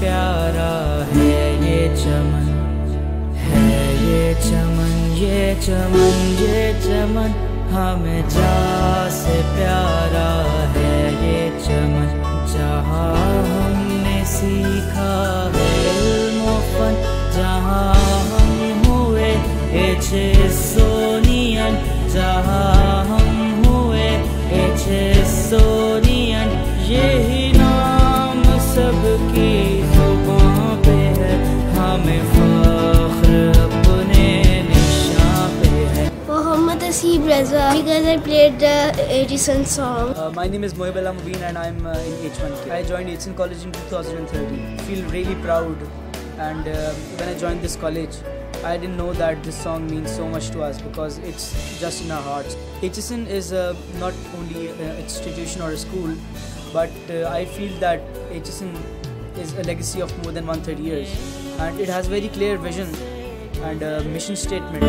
प्यारा है ये चमन, है ये चमन ये चमन ये चमन। हमें जा से प्यारा है ये चमन, जहाँ हमने सीखा है इल्म फन, जहाँ हम हुए सोनियन, जहाँ Haseeb Raza because I played the Aitchison song. Uh, my name is Mohibullah bin Mubeen and I'm uh, in H1K. I joined Aitchison College in 2013. feel really proud and uh, when I joined this college, I didn't know that this song means so much to us because it's just in our hearts. Aitchison is uh, not only an institution or a school, but uh, I feel that Aitchison is a legacy of more than 130 years and it has very clear vision and uh, mission statement.